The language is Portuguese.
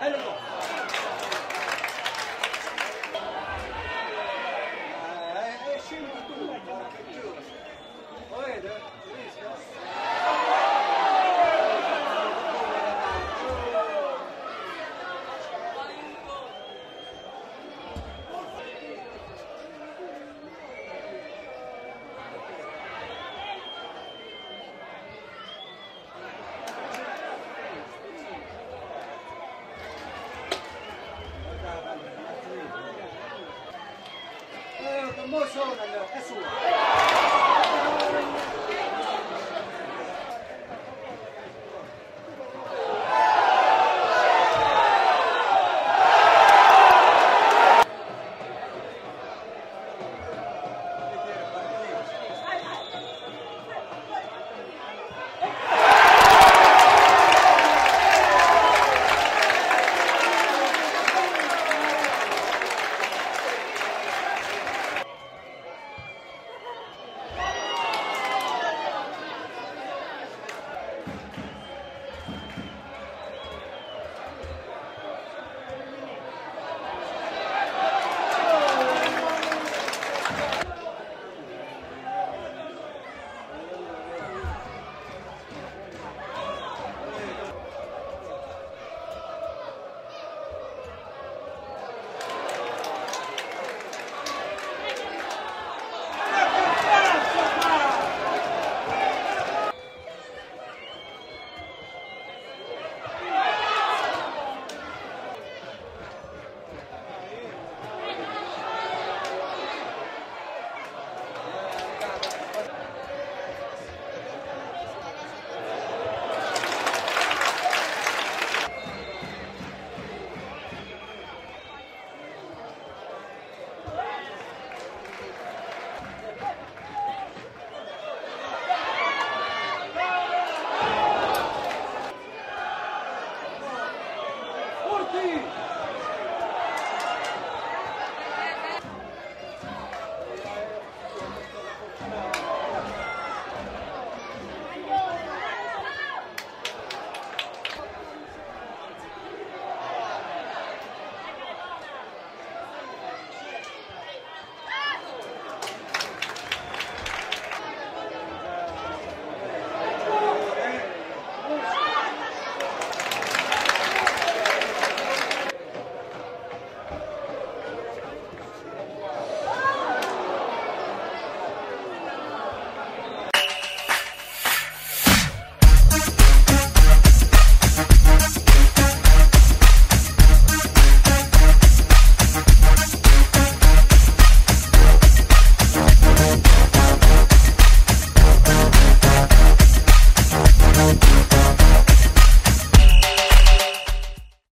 Hello. Emozione, è sua.